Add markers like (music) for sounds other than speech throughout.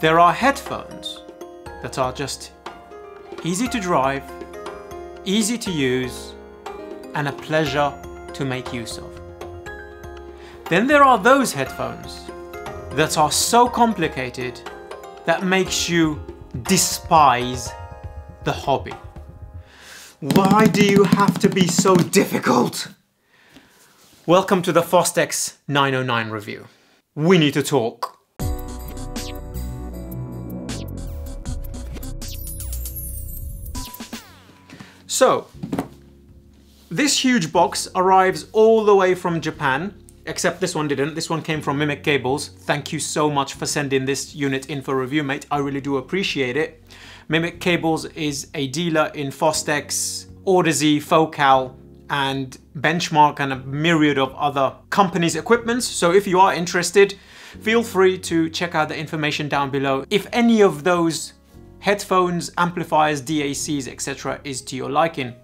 There are headphones that are just easy to drive, easy to use, and a pleasure to make use of. Then there are those headphones that are so complicated that makes you despise the hobby. Why do you have to be so difficult? Welcome to the Fostex 909 review. We need to talk. So, this huge box arrives all the way from Japan, except this one didn't. This one came from Mimic Cables. Thank you so much for sending this unit in for review, mate. I really do appreciate it. Mimic Cables is a dealer in Fostex, Audeze, Focal, and Benchmark and a myriad of other companies' equipments. So if you are interested, feel free to check out the information down below. If any of those headphones, amplifiers, DACs, etc. is to your liking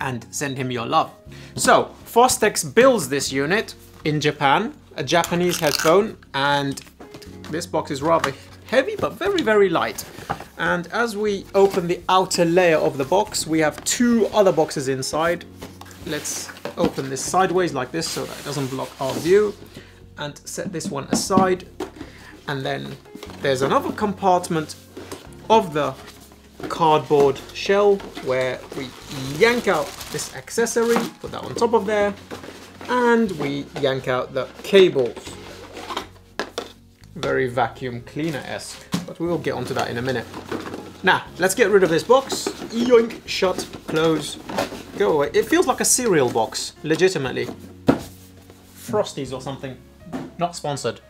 and send him your love. So, Fostex builds this unit in Japan, a Japanese headphone, and this box is rather heavy but very, very light. And as we open the outer layer of the box, we have two other boxes inside. Let's open this sideways like this so that it doesn't block our view and set this one aside. And then there's another compartment of the cardboard shell where we yank out this accessory, put that on top of there, and we yank out the cables. Very vacuum cleaner-esque, but we will get onto that in a minute. Now, let's get rid of this box. Yoink, shut, close, go away. It feels like a cereal box, legitimately. Frosties or something. Not sponsored.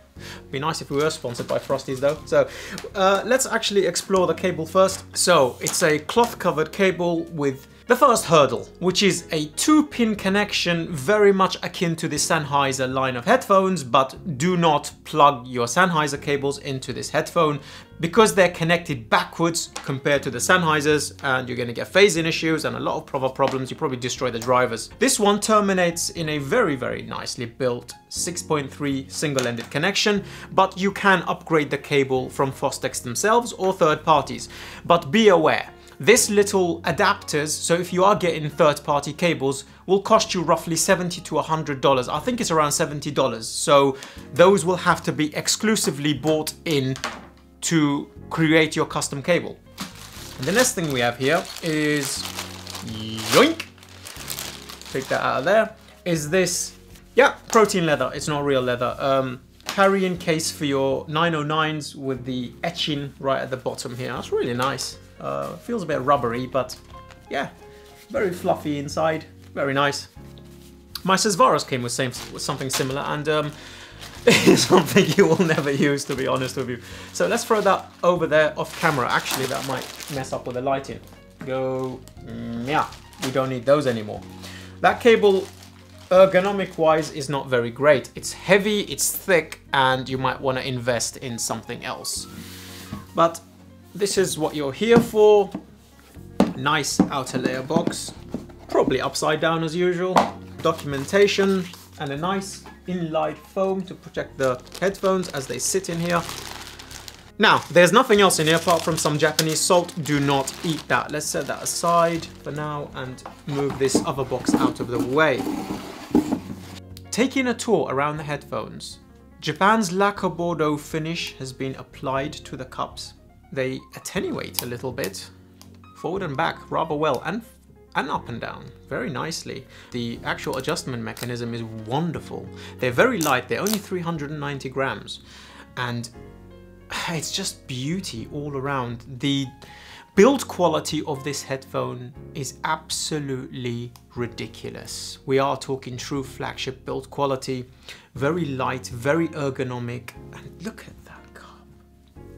Be nice if we were sponsored by Frosties though. So uh, let's actually explore the cable first. So it's a cloth covered cable with the first hurdle, which is a two pin connection very much akin to the Sennheiser line of headphones, but do not plug your Sennheiser cables into this headphone because they're connected backwards compared to the Sennheisers and you're gonna get phasing issues and a lot of proper problems, you probably destroy the drivers. This one terminates in a very, very nicely built 6.3 single-ended connection, but you can upgrade the cable from Fostex themselves or third parties. But be aware, this little adapters, so if you are getting third-party cables, will cost you roughly 70 to $100. I think it's around $70. So those will have to be exclusively bought in to create your custom cable. And the next thing we have here is, yoink, take that out of there, is this, yeah, protein leather. It's not real leather. Um, carrying case for your 909s with the etching right at the bottom here. That's really nice. Uh, feels a bit rubbery, but yeah, very fluffy inside, very nice. My Susvaras came with, same, with something similar, and um, (laughs) it's something you will never use, to be honest with you. So let's throw that over there off camera. Actually, that might mess up with the lighting. Go, mm, yeah, we don't need those anymore. That cable, ergonomic-wise, is not very great. It's heavy, it's thick, and you might want to invest in something else. But this is what you're here for. Nice outer layer box, probably upside down as usual. Documentation and a nice inlaid foam to protect the headphones as they sit in here. Now, there's nothing else in here apart from some Japanese salt. Do not eat that. Let's set that aside for now and move this other box out of the way. Taking a tour around the headphones, Japan's lacquer Bordeaux finish has been applied to the cups they attenuate a little bit forward and back rather well and and up and down very nicely. The actual adjustment mechanism is wonderful. They're very light, they're only 390 grams and it's just beauty all around. The build quality of this headphone is absolutely ridiculous. We are talking true flagship build quality, very light, very ergonomic and look at that cup.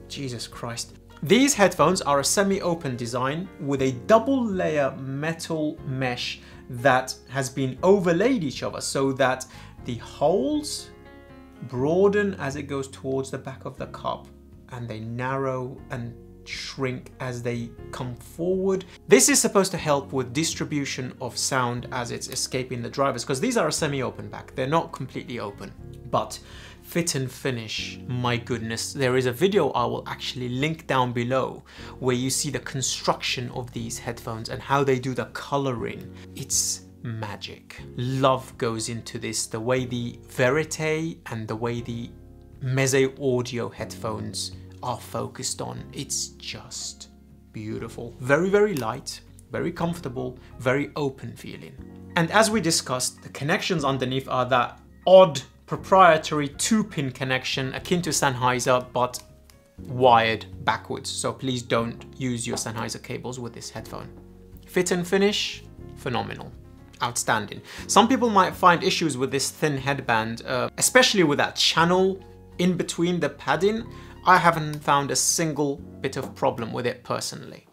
Jesus Christ. These headphones are a semi-open design with a double layer metal mesh that has been overlaid each other so that the holes broaden as it goes towards the back of the cup and they narrow and shrink as they come forward. This is supposed to help with distribution of sound as it's escaping the drivers because these are a semi-open back. They're not completely open. But fit and finish, my goodness. There is a video I will actually link down below where you see the construction of these headphones and how they do the coloring. It's magic. Love goes into this, the way the Verite and the way the Meze Audio headphones are focused on. It's just beautiful. Very, very light, very comfortable, very open feeling. And as we discussed, the connections underneath are that odd proprietary two pin connection akin to Sennheiser, but wired backwards. So please don't use your Sennheiser cables with this headphone. Fit and finish, phenomenal. Outstanding. Some people might find issues with this thin headband, uh, especially with that channel in between the padding. I haven't found a single bit of problem with it personally.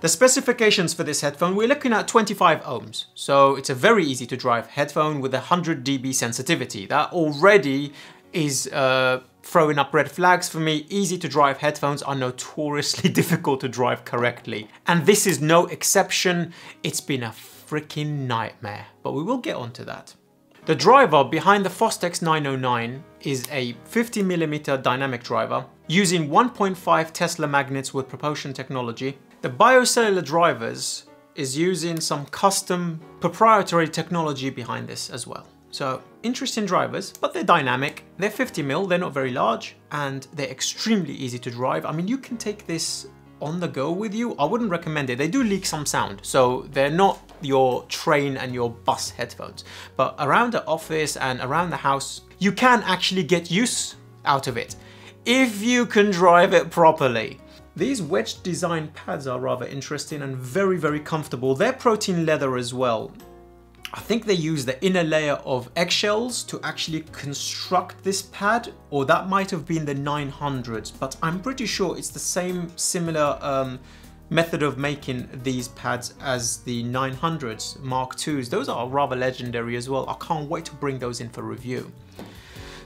The specifications for this headphone, we're looking at 25 ohms. So it's a very easy to drive headphone with 100 dB sensitivity. That already is uh, throwing up red flags for me. Easy to drive headphones are notoriously (laughs) difficult to drive correctly. And this is no exception. It's been a freaking nightmare, but we will get onto that. The driver behind the Fostex 909 is a 50mm dynamic driver using 1.5 Tesla magnets with propulsion technology the biocellular drivers is using some custom proprietary technology behind this as well. So interesting drivers, but they're dynamic. They're 50 mil, they're not very large, and they're extremely easy to drive. I mean, you can take this on the go with you. I wouldn't recommend it. They do leak some sound, so they're not your train and your bus headphones. But around the office and around the house, you can actually get use out of it if you can drive it properly. These wedge design pads are rather interesting and very, very comfortable. They're protein leather as well. I think they use the inner layer of eggshells to actually construct this pad, or that might have been the 900s, but I'm pretty sure it's the same similar um, method of making these pads as the 900s Mark IIs. Those are rather legendary as well. I can't wait to bring those in for review.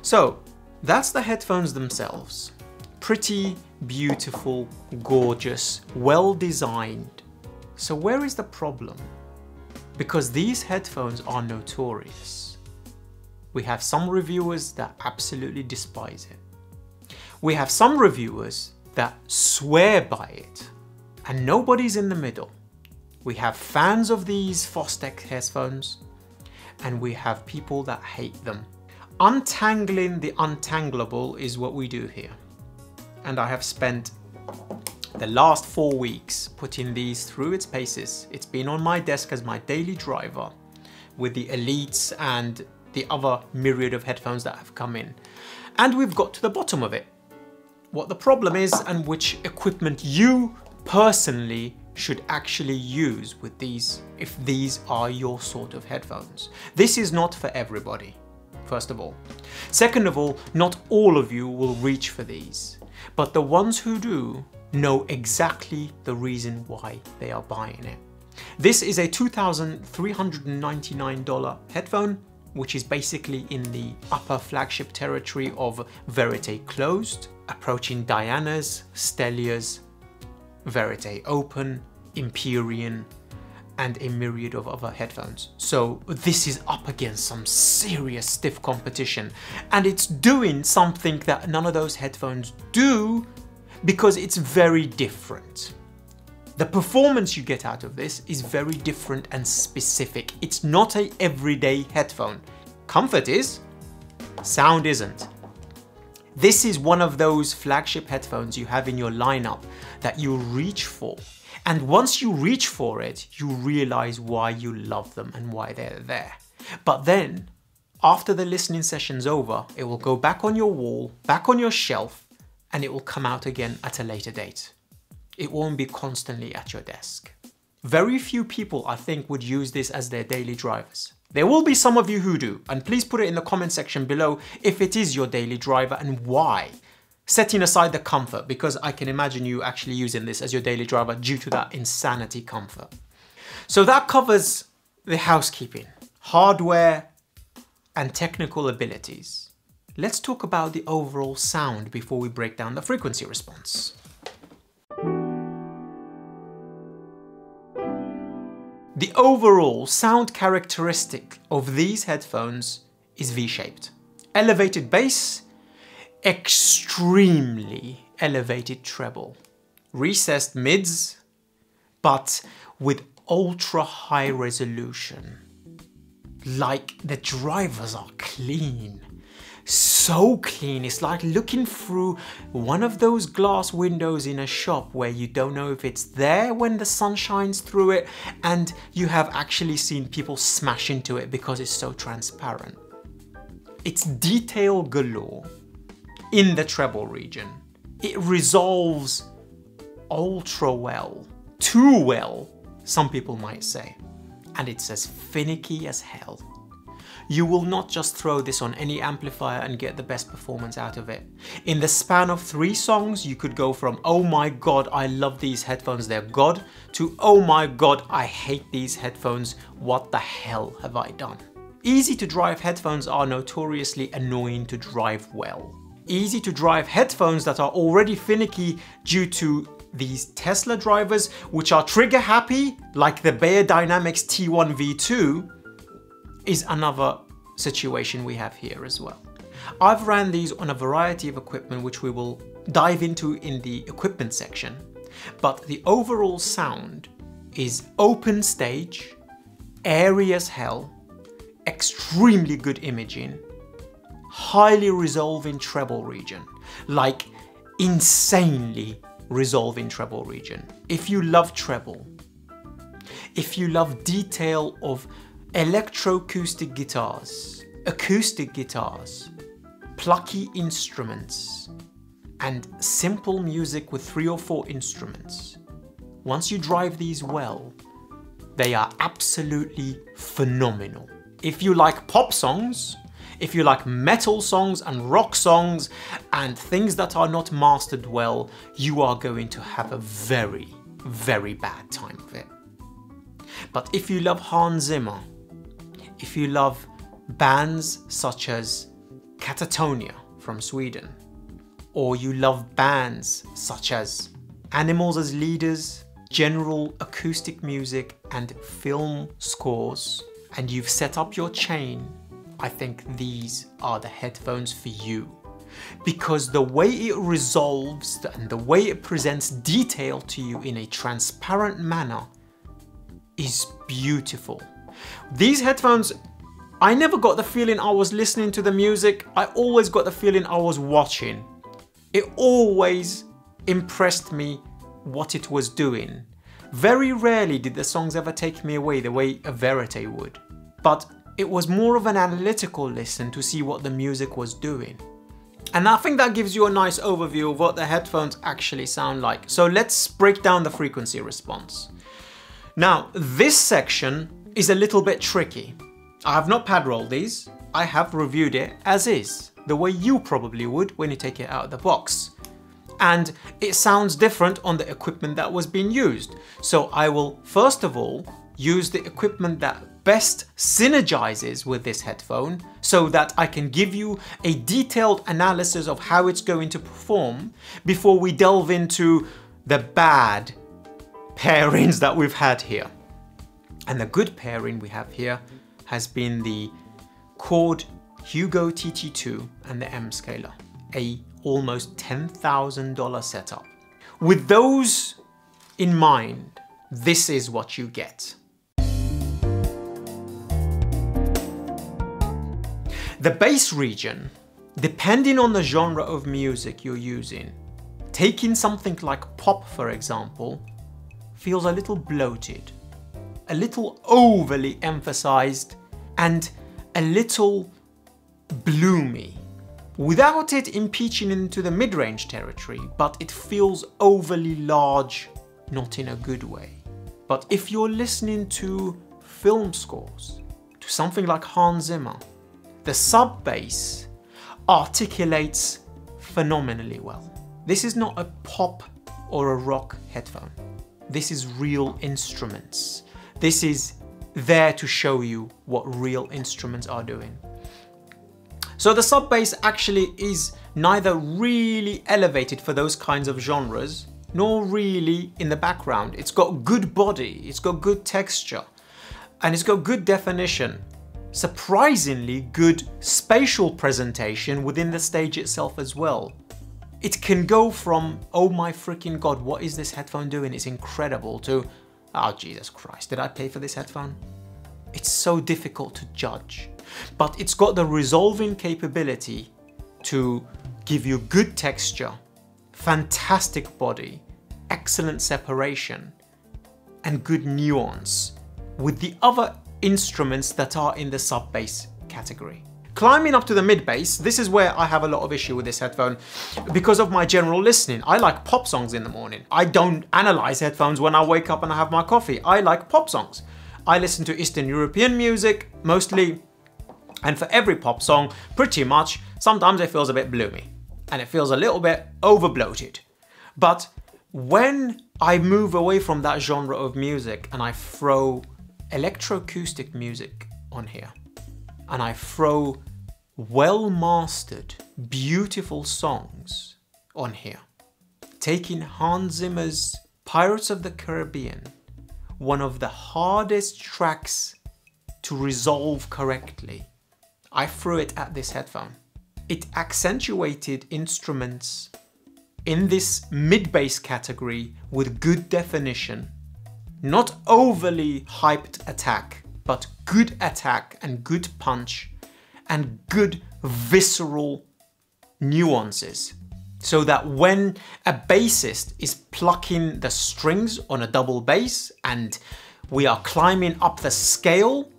So that's the headphones themselves. Pretty beautiful, gorgeous, well designed. So where is the problem? Because these headphones are notorious. We have some reviewers that absolutely despise it. We have some reviewers that swear by it and nobody's in the middle. We have fans of these Fostex headphones and we have people that hate them. Untangling the untangleable is what we do here and I have spent the last four weeks putting these through its paces. It's been on my desk as my daily driver with the Elites and the other myriad of headphones that have come in. And we've got to the bottom of it. What the problem is and which equipment you personally should actually use with these if these are your sort of headphones. This is not for everybody, first of all. Second of all, not all of you will reach for these. But the ones who do know exactly the reason why they are buying it. This is a $2,399 headphone, which is basically in the upper flagship territory of Verite Closed, approaching Diana's, Stellia's, Verite Open, Empyrean, and a myriad of other headphones. So this is up against some serious stiff competition and it's doing something that none of those headphones do because it's very different. The performance you get out of this is very different and specific. It's not a everyday headphone. Comfort is, sound isn't. This is one of those flagship headphones you have in your lineup that you reach for and once you reach for it, you realize why you love them and why they're there. But then, after the listening session's over, it will go back on your wall, back on your shelf, and it will come out again at a later date. It won't be constantly at your desk. Very few people, I think, would use this as their daily drivers. There will be some of you who do, and please put it in the comment section below if it is your daily driver and why setting aside the comfort because I can imagine you actually using this as your daily driver due to that insanity comfort. So that covers the housekeeping, hardware and technical abilities. Let's talk about the overall sound before we break down the frequency response. The overall sound characteristic of these headphones is V-shaped. Elevated bass, extremely elevated treble. Recessed mids, but with ultra high resolution. Like the drivers are clean so clean. It's like looking through one of those glass windows in a shop where you don't know if it's there when the sun shines through it and you have actually seen people smash into it because it's so transparent. It's detail galore in the treble region. It resolves ultra well, too well, some people might say. And it's as finicky as hell you will not just throw this on any amplifier and get the best performance out of it. In the span of three songs, you could go from, oh my god, I love these headphones, they're god, to oh my god, I hate these headphones, what the hell have I done? Easy to drive headphones are notoriously annoying to drive well. Easy to drive headphones that are already finicky due to these Tesla drivers, which are trigger happy, like the Beyer Dynamics T1 V2, is another situation we have here as well. I've ran these on a variety of equipment which we will dive into in the equipment section, but the overall sound is open stage, airy as hell, extremely good imaging, highly resolving treble region, like insanely resolving treble region. If you love treble, if you love detail of electroacoustic guitars, acoustic guitars, plucky instruments, and simple music with three or four instruments. Once you drive these well, they are absolutely phenomenal. If you like pop songs, if you like metal songs and rock songs and things that are not mastered well, you are going to have a very, very bad time of it. But if you love Hans Zimmer, if you love bands such as Katatonia from Sweden, or you love bands such as Animals as Leaders, general acoustic music and film scores, and you've set up your chain, I think these are the headphones for you. Because the way it resolves and the way it presents detail to you in a transparent manner is beautiful. These headphones, I never got the feeling I was listening to the music. I always got the feeling I was watching. It always impressed me what it was doing. Very rarely did the songs ever take me away the way a Verite would. But it was more of an analytical listen to see what the music was doing. And I think that gives you a nice overview of what the headphones actually sound like. So let's break down the frequency response. Now, this section is a little bit tricky. I have not pad rolled these, I have reviewed it as is, the way you probably would when you take it out of the box. And it sounds different on the equipment that was being used. So I will first of all use the equipment that best synergizes with this headphone so that I can give you a detailed analysis of how it's going to perform before we delve into the bad pairings that we've had here. And the good pairing we have here has been the Chord Hugo TT2 and the M Scaler, a almost $10,000 setup. With those in mind, this is what you get. The bass region, depending on the genre of music you're using, taking something like pop for example, feels a little bloated a little overly emphasized and a little bloomy without it impeaching into the mid-range territory, but it feels overly large, not in a good way. But if you're listening to film scores, to something like Hans Zimmer, the sub bass articulates phenomenally well. This is not a pop or a rock headphone. This is real instruments. This is there to show you what real instruments are doing. So the sub bass actually is neither really elevated for those kinds of genres, nor really in the background. It's got good body, it's got good texture, and it's got good definition. Surprisingly good spatial presentation within the stage itself as well. It can go from, oh my freaking god, what is this headphone doing? It's incredible to, oh Jesus Christ, did I pay for this headphone? It's so difficult to judge, but it's got the resolving capability to give you good texture, fantastic body, excellent separation, and good nuance with the other instruments that are in the sub bass category. Climbing up to the mid bass, this is where I have a lot of issue with this headphone because of my general listening. I like pop songs in the morning. I don't analyze headphones when I wake up and I have my coffee. I like pop songs. I listen to Eastern European music mostly, and for every pop song, pretty much, sometimes it feels a bit bloomy and it feels a little bit over bloated. But when I move away from that genre of music and I throw electroacoustic music on here and I throw well mastered, beautiful songs on here, taking Hans Zimmer's Pirates of the Caribbean, one of the hardest tracks to resolve correctly, I threw it at this headphone. It accentuated instruments in this mid-bass category with good definition. Not overly hyped attack, but good attack and good punch and good visceral nuances. So that when a bassist is plucking the strings on a double bass and we are climbing up the scale,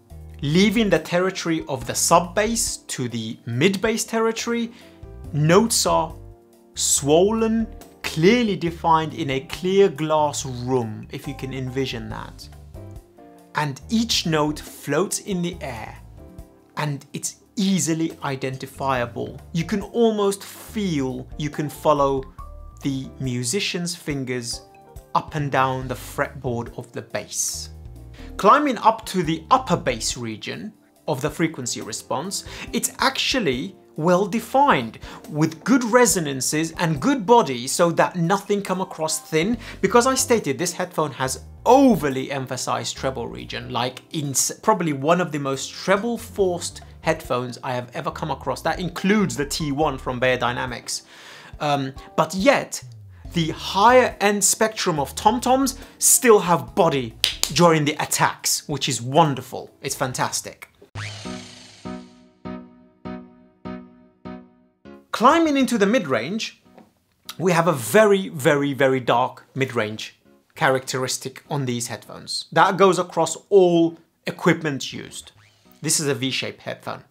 leaving the territory of the sub bass to the mid bass territory, notes are swollen, clearly defined in a clear glass room, if you can envision that. And each note floats in the air and it's easily identifiable. You can almost feel you can follow the musician's fingers up and down the fretboard of the bass. Climbing up to the upper bass region of the frequency response, it's actually well defined with good resonances and good body so that nothing come across thin. Because I stated this headphone has overly emphasized treble region like in probably one of the most treble forced headphones I have ever come across. That includes the T1 from Beyerdynamics um, but yet the higher end spectrum of tom-toms still have body during the attacks which is wonderful. It's fantastic Climbing into the mid-range, we have a very, very, very dark mid-range characteristic on these headphones. That goes across all equipment used. This is a V-shaped headphone.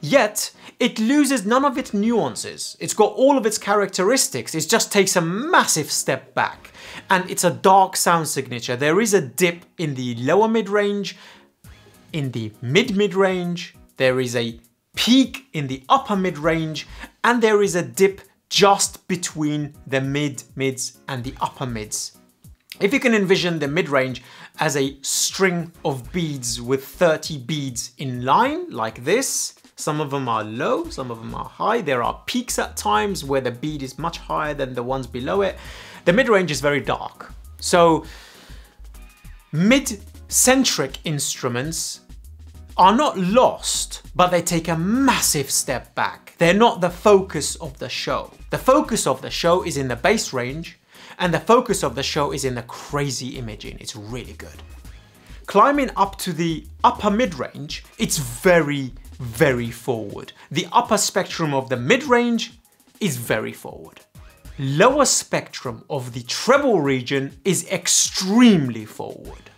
Yet, it loses none of its nuances. It's got all of its characteristics. It just takes a massive step back. And it's a dark sound signature. There is a dip in the lower mid-range, in the mid-mid-range. There is a peak in the upper mid range, and there is a dip just between the mid mids and the upper mids. If you can envision the mid range as a string of beads with 30 beads in line like this, some of them are low, some of them are high. There are peaks at times where the bead is much higher than the ones below it. The mid range is very dark. So mid-centric instruments are not lost, but they take a massive step back. They're not the focus of the show. The focus of the show is in the bass range, and the focus of the show is in the crazy imaging. It's really good. Climbing up to the upper mid-range, it's very, very forward. The upper spectrum of the mid-range is very forward. Lower spectrum of the treble region is extremely forward.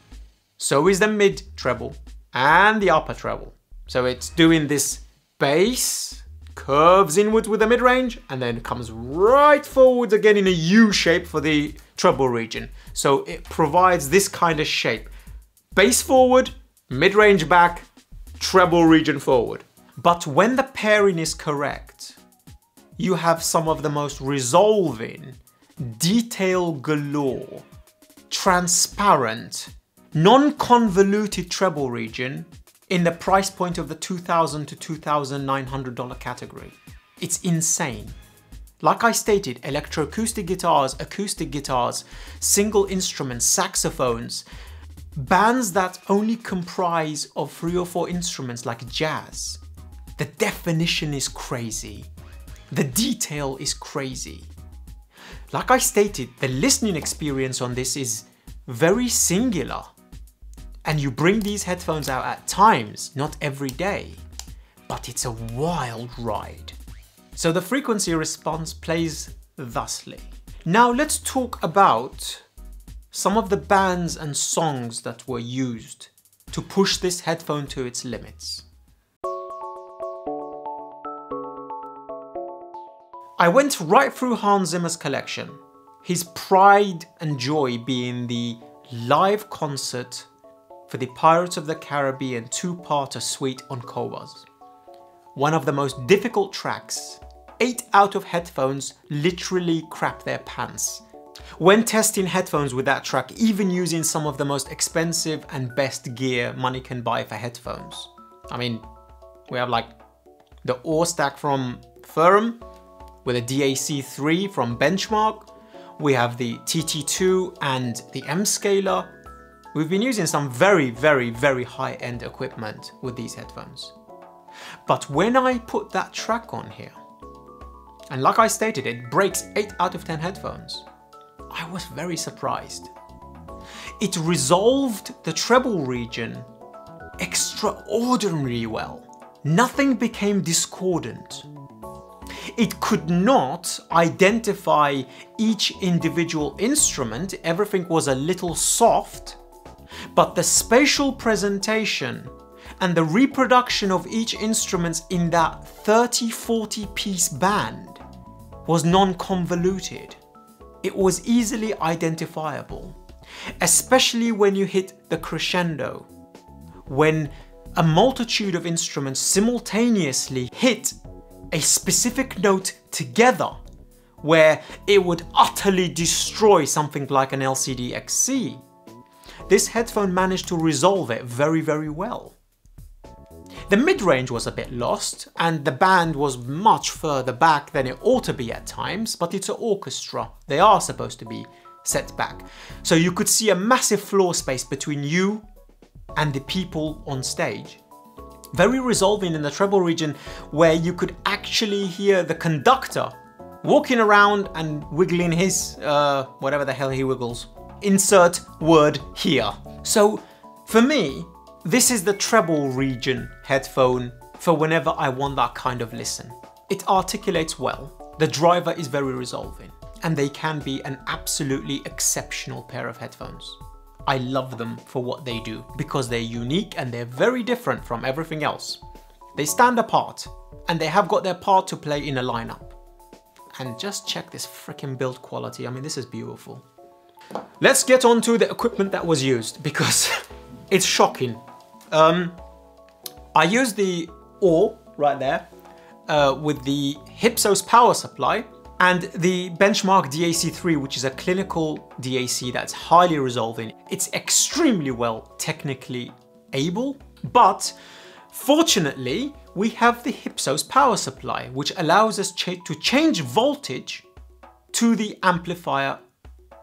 So is the mid-treble, and the upper treble. So it's doing this bass, curves inwards with the mid-range, and then comes right forwards again in a U shape for the treble region. So it provides this kind of shape. Bass forward, mid-range back, treble region forward. But when the pairing is correct, you have some of the most resolving, detail galore, transparent, non-convoluted treble region in the price point of the 2,000 to $2,900 category. It's insane. Like I stated, electroacoustic guitars, acoustic guitars, single instruments, saxophones, bands that only comprise of three or four instruments like jazz, the definition is crazy. The detail is crazy. Like I stated, the listening experience on this is very singular. And you bring these headphones out at times, not every day. But it's a wild ride. So the frequency response plays thusly. Now let's talk about some of the bands and songs that were used to push this headphone to its limits. I went right through Hans Zimmer's collection, his pride and joy being the live concert for the Pirates of the Caribbean two-parter suite on Qobuz. One of the most difficult tracks, 8 out of headphones literally crap their pants. When testing headphones with that track, even using some of the most expensive and best gear money can buy for headphones. I mean, we have like the OOR stack from Ferrum, with a DAC3 from Benchmark. We have the TT2 and the M-Scaler. We've been using some very, very, very high-end equipment with these headphones. But when I put that track on here, and like I stated, it breaks 8 out of 10 headphones, I was very surprised. It resolved the treble region extraordinarily well. Nothing became discordant. It could not identify each individual instrument, everything was a little soft, but the spatial presentation and the reproduction of each instrument in that 30-40 piece band was non-convoluted. It was easily identifiable, especially when you hit the crescendo, when a multitude of instruments simultaneously hit a specific note together where it would utterly destroy something like an LCD XC. This headphone managed to resolve it very, very well. The mid-range was a bit lost, and the band was much further back than it ought to be at times, but it's an orchestra. They are supposed to be set back. So you could see a massive floor space between you and the people on stage very resolving in the treble region where you could actually hear the conductor walking around and wiggling his, uh, whatever the hell he wiggles. Insert word here. So for me, this is the treble region headphone for whenever I want that kind of listen. It articulates well, the driver is very resolving, and they can be an absolutely exceptional pair of headphones. I love them for what they do because they're unique and they're very different from everything else. They stand apart and they have got their part to play in a lineup. And just check this freaking build quality. I mean, this is beautiful. Let's get on to the equipment that was used because (laughs) it's shocking. Um, I used the OOR right there uh, with the Hypsos power supply and the benchmark DAC3, which is a clinical DAC that's highly resolving, it's extremely well technically able, but fortunately, we have the Hypsos power supply, which allows us ch to change voltage to the amplifier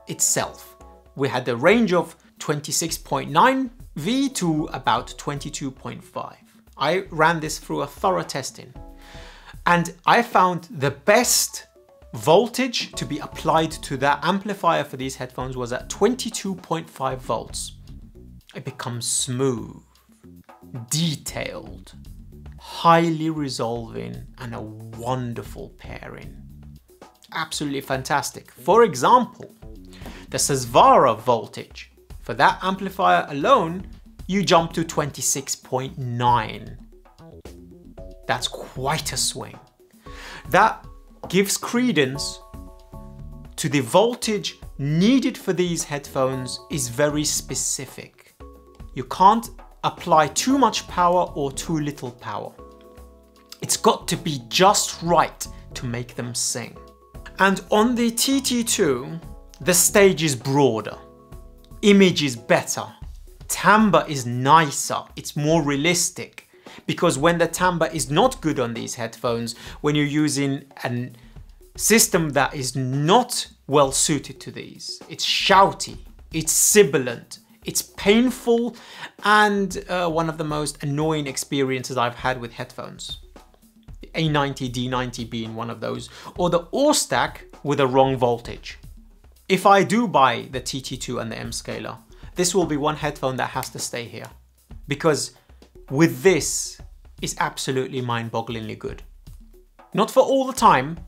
itself. We had a range of 26.9 V to about 22.5. I ran this through a thorough testing and I found the best voltage to be applied to that amplifier for these headphones was at 22.5 volts. It becomes smooth, detailed, highly resolving, and a wonderful pairing. Absolutely fantastic. For example, the Susvara voltage. For that amplifier alone, you jump to 26.9. That's quite a swing. That gives credence to the voltage needed for these headphones is very specific. You can't apply too much power or too little power. It's got to be just right to make them sing. And on the TT2, the stage is broader, image is better, timbre is nicer, it's more realistic, because when the timbre is not good on these headphones, when you're using a system that is not well suited to these, it's shouty, it's sibilant, It's painful and uh, one of the most annoying experiences I've had with headphones. The A90, D90 being one of those, or the OOR stack with a wrong voltage. If I do buy the TT2 and the M Scaler, this will be one headphone that has to stay here. Because with this, it's absolutely mind-bogglingly good. Not for all the time,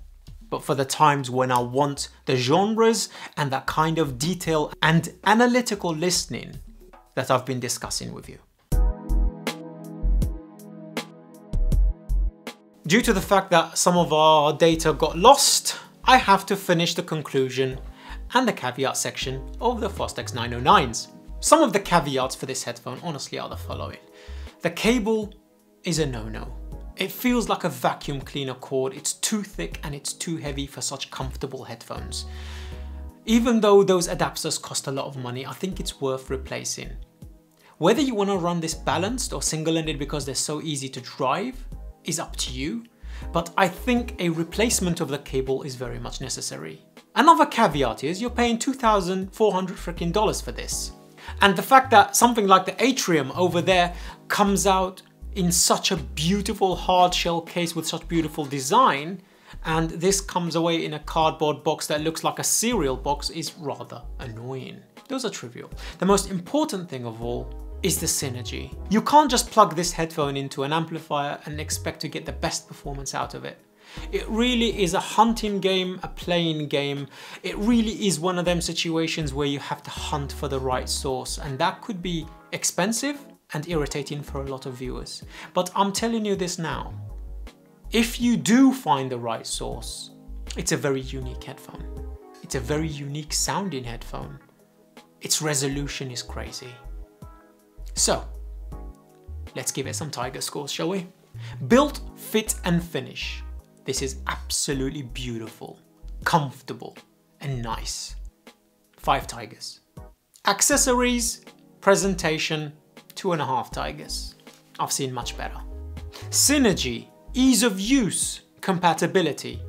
but for the times when I want the genres and that kind of detail and analytical listening that I've been discussing with you. Due to the fact that some of our data got lost, I have to finish the conclusion and the caveat section of the Fostex 909s. Some of the caveats for this headphone honestly are the following. The cable is a no-no. It feels like a vacuum cleaner cord, it's too thick and it's too heavy for such comfortable headphones. Even though those adapters cost a lot of money, I think it's worth replacing. Whether you want to run this balanced or single-ended because they're so easy to drive is up to you, but I think a replacement of the cable is very much necessary. Another caveat is you're paying 2,400 freaking dollars for this. And the fact that something like the Atrium over there comes out in such a beautiful hard shell case with such beautiful design and this comes away in a cardboard box that looks like a cereal box is rather annoying. Those are trivial. The most important thing of all is the synergy. You can't just plug this headphone into an amplifier and expect to get the best performance out of it. It really is a hunting game, a playing game. It really is one of them situations where you have to hunt for the right source and that could be expensive and irritating for a lot of viewers. But I'm telling you this now. If you do find the right source, it's a very unique headphone. It's a very unique sounding headphone. Its resolution is crazy. So, let's give it some Tiger scores, shall we? Built, fit and finish. This is absolutely beautiful, comfortable and nice. Five Tigers. Accessories, presentation, two and a half tigers. I've seen much better. Synergy, ease of use, compatibility,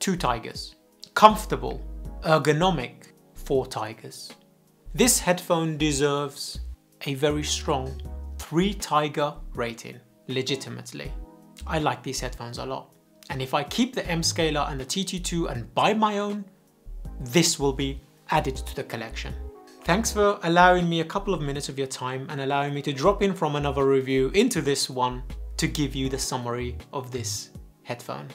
two tigers. Comfortable, ergonomic, four tigers. This headphone deserves a very strong three tiger rating, legitimately. I like these headphones a lot. And if I keep the M Scaler and the TT2 and buy my own, this will be added to the collection. Thanks for allowing me a couple of minutes of your time and allowing me to drop in from another review into this one to give you the summary of this headphone.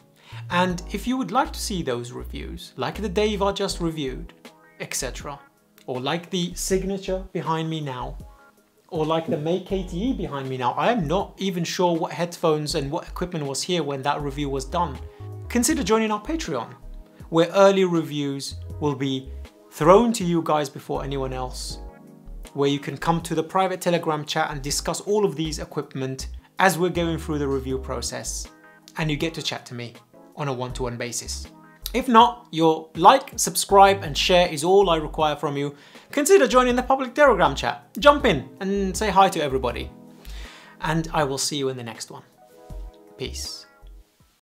And if you would like to see those reviews, like the Dave I just reviewed, etc., or like the signature behind me now, or like the May KTE behind me now, I am not even sure what headphones and what equipment was here when that review was done. Consider joining our Patreon, where early reviews will be thrown to you guys before anyone else, where you can come to the private Telegram chat and discuss all of these equipment as we're going through the review process, and you get to chat to me on a one-to-one -one basis. If not, your like, subscribe and share is all I require from you. Consider joining the public Telegram chat. Jump in and say hi to everybody. And I will see you in the next one. Peace.